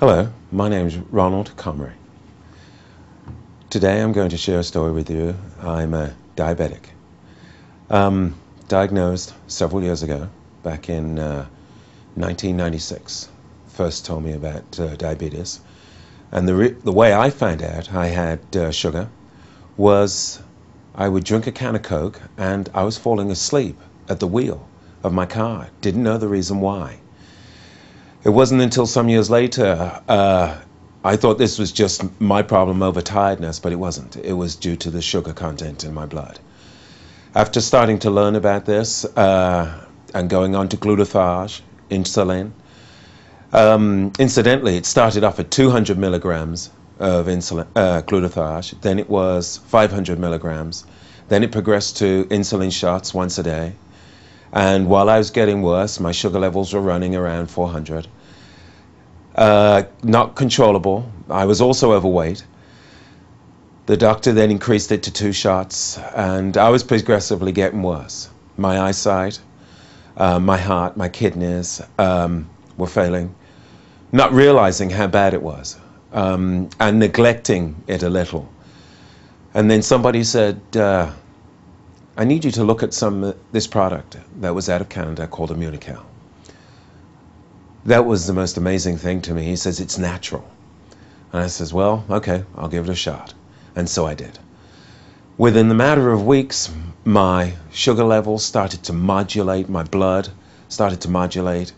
Hello, my name is Ronald Comrie. Today I'm going to share a story with you. I'm a diabetic. Um, diagnosed several years ago, back in uh, 1996. First told me about uh, diabetes. And the, the way I found out I had uh, sugar was I would drink a can of Coke and I was falling asleep at the wheel of my car. Didn't know the reason why. It wasn't until some years later uh, I thought this was just my problem over tiredness, but it wasn't. It was due to the sugar content in my blood. After starting to learn about this uh, and going on to glutathione, insulin, um, incidentally, it started off at 200 milligrams of insulin, uh, glutathione, then it was 500 milligrams, then it progressed to insulin shots once a day, and while I was getting worse, my sugar levels were running around 400. Uh, not controllable. I was also overweight. The doctor then increased it to two shots, and I was progressively getting worse. My eyesight, uh, my heart, my kidneys um, were failing, not realizing how bad it was, um, and neglecting it a little. And then somebody said, uh, I need you to look at some this product that was out of Canada called Immunocal. That was the most amazing thing to me. He says it's natural. And I says, well, okay, I'll give it a shot. And so I did. Within the matter of weeks, my sugar levels started to modulate, my blood started to modulate.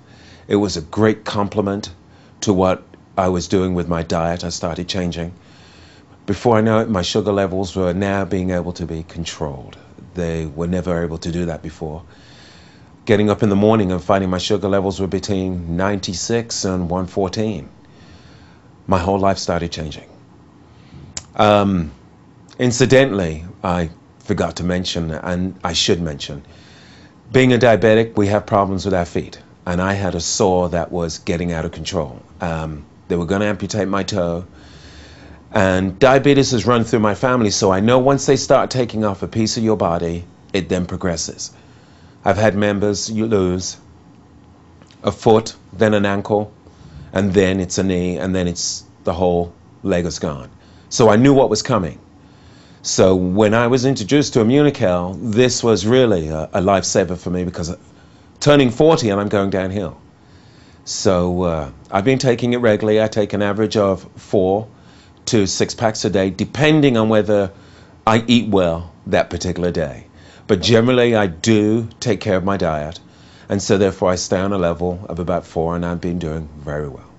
It was a great compliment to what I was doing with my diet. I started changing. Before I know it, my sugar levels were now being able to be controlled. They were never able to do that before. Getting up in the morning and finding my sugar levels were between 96 and 114. My whole life started changing. Um, incidentally, I forgot to mention, and I should mention, being a diabetic, we have problems with our feet. And I had a sore that was getting out of control. Um, they were going to amputate my toe. And diabetes has run through my family, so I know once they start taking off a piece of your body, it then progresses. I've had members you lose a foot, then an ankle, and then it's a knee, and then it's the whole leg is gone. So I knew what was coming. So when I was introduced to Immunocal, this was really a, a lifesaver for me because turning 40 and I'm going downhill. So uh, I've been taking it regularly. I take an average of four to six packs a day, depending on whether I eat well that particular day. But generally, I do take care of my diet, and so therefore I stay on a level of about four, and I've been doing very well.